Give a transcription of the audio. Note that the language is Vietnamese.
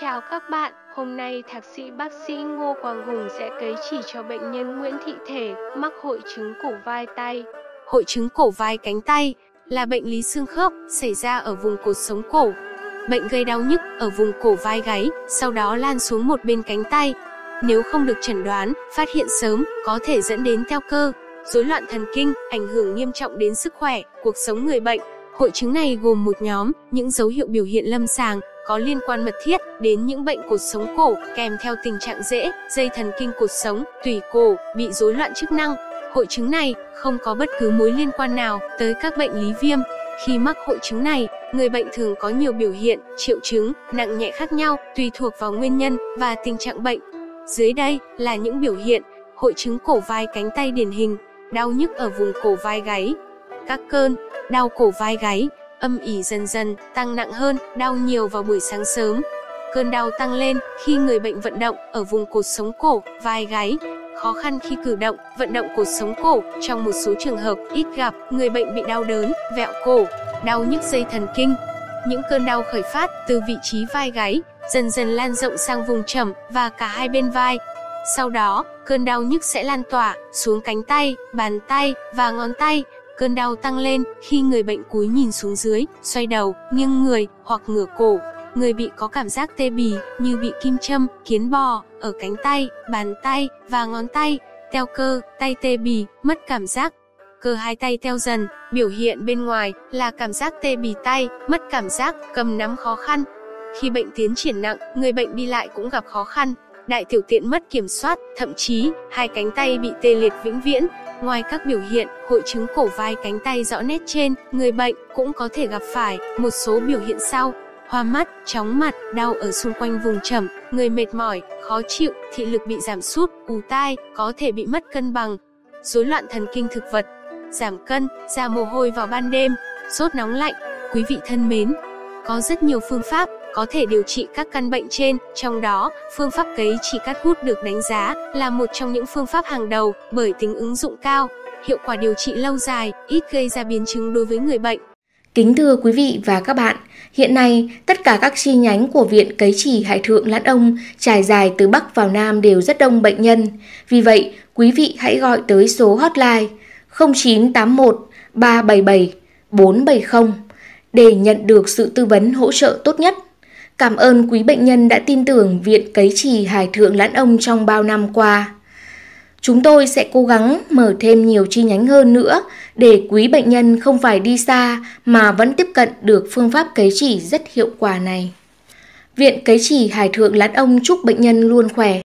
chào các bạn, hôm nay thạc sĩ bác sĩ Ngô Quang Hùng sẽ cấy chỉ cho bệnh nhân Nguyễn Thị Thể mắc hội chứng cổ vai tay. Hội chứng cổ vai cánh tay là bệnh lý xương khớp xảy ra ở vùng cột sống cổ. Bệnh gây đau nhức ở vùng cổ vai gáy, sau đó lan xuống một bên cánh tay. Nếu không được chẩn đoán, phát hiện sớm, có thể dẫn đến teo cơ, rối loạn thần kinh, ảnh hưởng nghiêm trọng đến sức khỏe, cuộc sống người bệnh. Hội chứng này gồm một nhóm những dấu hiệu biểu hiện lâm sàng có liên quan mật thiết đến những bệnh cột sống cổ kèm theo tình trạng dễ dây thần kinh cột sống, tủy cổ bị rối loạn chức năng. Hội chứng này không có bất cứ mối liên quan nào tới các bệnh lý viêm. Khi mắc hội chứng này, người bệnh thường có nhiều biểu hiện, triệu chứng nặng nhẹ khác nhau tùy thuộc vào nguyên nhân và tình trạng bệnh. Dưới đây là những biểu hiện hội chứng cổ vai cánh tay điển hình, đau nhức ở vùng cổ vai gáy, các cơn đau cổ vai gáy, âm ỉ dần dần, tăng nặng hơn, đau nhiều vào buổi sáng sớm. Cơn đau tăng lên khi người bệnh vận động ở vùng cột sống cổ, vai gáy. Khó khăn khi cử động, vận động cột sống cổ, trong một số trường hợp ít gặp, người bệnh bị đau đớn, vẹo cổ, đau nhức dây thần kinh. Những cơn đau khởi phát từ vị trí vai gáy, dần dần lan rộng sang vùng trầm và cả hai bên vai. Sau đó, cơn đau nhức sẽ lan tỏa xuống cánh tay, bàn tay và ngón tay, Cơn đau tăng lên khi người bệnh cúi nhìn xuống dưới, xoay đầu, nghiêng người hoặc ngửa cổ. Người bị có cảm giác tê bì như bị kim châm, kiến bò ở cánh tay, bàn tay và ngón tay, teo cơ, tay tê bì, mất cảm giác. Cơ hai tay teo dần, biểu hiện bên ngoài là cảm giác tê bì tay, mất cảm giác, cầm nắm khó khăn. Khi bệnh tiến triển nặng, người bệnh đi lại cũng gặp khó khăn, đại tiểu tiện mất kiểm soát, thậm chí hai cánh tay bị tê liệt vĩnh viễn, Ngoài các biểu hiện, hội chứng cổ vai cánh tay rõ nét trên, người bệnh cũng có thể gặp phải một số biểu hiện sau. Hoa mắt, chóng mặt, đau ở xung quanh vùng trầm, người mệt mỏi, khó chịu, thị lực bị giảm sút, ù tai, có thể bị mất cân bằng, rối loạn thần kinh thực vật, giảm cân, ra mồ hôi vào ban đêm, sốt nóng lạnh. Quý vị thân mến, có rất nhiều phương pháp có thể điều trị các căn bệnh trên, trong đó, phương pháp cấy chỉ cắt hút được đánh giá là một trong những phương pháp hàng đầu bởi tính ứng dụng cao, hiệu quả điều trị lâu dài, ít gây ra biến chứng đối với người bệnh. Kính thưa quý vị và các bạn, hiện nay tất cả các chi nhánh của Viện Cấy Chỉ Hải Thượng Lãn Ông trải dài từ Bắc vào Nam đều rất đông bệnh nhân. Vì vậy, quý vị hãy gọi tới số hotline 0981 377 470 để nhận được sự tư vấn hỗ trợ tốt nhất. Cảm ơn quý bệnh nhân đã tin tưởng Viện Cấy Trì Hải Thượng Lãn Ông trong bao năm qua. Chúng tôi sẽ cố gắng mở thêm nhiều chi nhánh hơn nữa để quý bệnh nhân không phải đi xa mà vẫn tiếp cận được phương pháp cấy chỉ rất hiệu quả này. Viện Cấy Chỉ Hải Thượng Lãn Ông chúc bệnh nhân luôn khỏe,